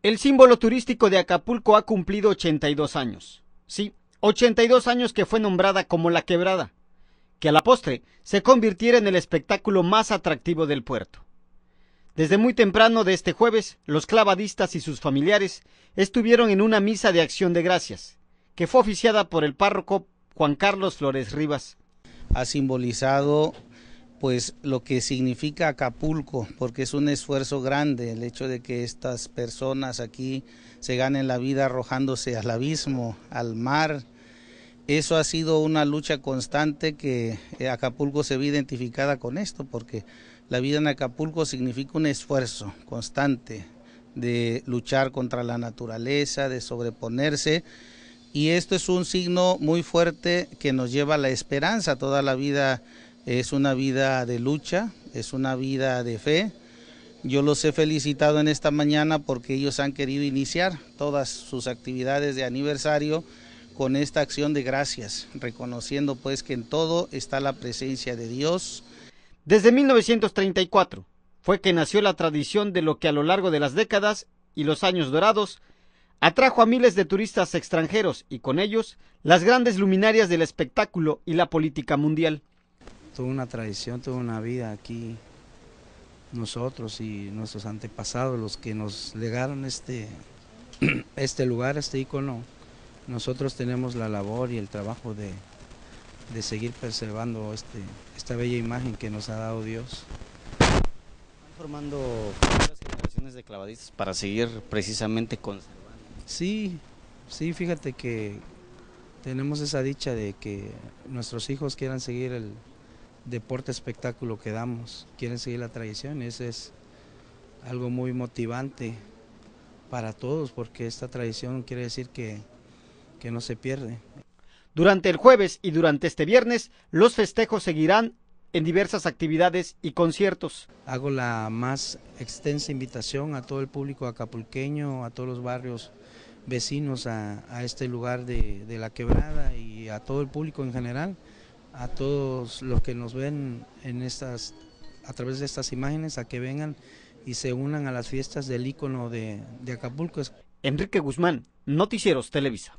El símbolo turístico de Acapulco ha cumplido 82 años. Sí, 82 años que fue nombrada como la quebrada, que a la postre se convirtiera en el espectáculo más atractivo del puerto. Desde muy temprano de este jueves, los clavadistas y sus familiares estuvieron en una misa de acción de gracias, que fue oficiada por el párroco Juan Carlos Flores Rivas. Ha simbolizado pues lo que significa Acapulco, porque es un esfuerzo grande el hecho de que estas personas aquí se ganen la vida arrojándose al abismo, al mar. Eso ha sido una lucha constante que eh, Acapulco se ve identificada con esto, porque la vida en Acapulco significa un esfuerzo constante de luchar contra la naturaleza, de sobreponerse. Y esto es un signo muy fuerte que nos lleva a la esperanza toda la vida es una vida de lucha, es una vida de fe. Yo los he felicitado en esta mañana porque ellos han querido iniciar todas sus actividades de aniversario con esta acción de gracias, reconociendo pues que en todo está la presencia de Dios. Desde 1934 fue que nació la tradición de lo que a lo largo de las décadas y los años dorados atrajo a miles de turistas extranjeros y con ellos las grandes luminarias del espectáculo y la política mundial tuvo una tradición, tuvo una vida aquí nosotros y nuestros antepasados, los que nos legaron este, este lugar, este icono, nosotros tenemos la labor y el trabajo de, de seguir preservando este, esta bella imagen que nos ha dado Dios. Están formando futuras generaciones de clavadistas para seguir precisamente conservando. Sí, sí, fíjate que tenemos esa dicha de que nuestros hijos quieran seguir el, deporte espectáculo que damos, quieren seguir la tradición, ese es algo muy motivante para todos porque esta tradición quiere decir que, que no se pierde. Durante el jueves y durante este viernes, los festejos seguirán en diversas actividades y conciertos. Hago la más extensa invitación a todo el público acapulqueño, a todos los barrios vecinos a, a este lugar de, de la quebrada y a todo el público en general a todos los que nos ven en estas, a través de estas imágenes a que vengan y se unan a las fiestas del ícono de, de Acapulco. Enrique Guzmán, Noticieros Televisa.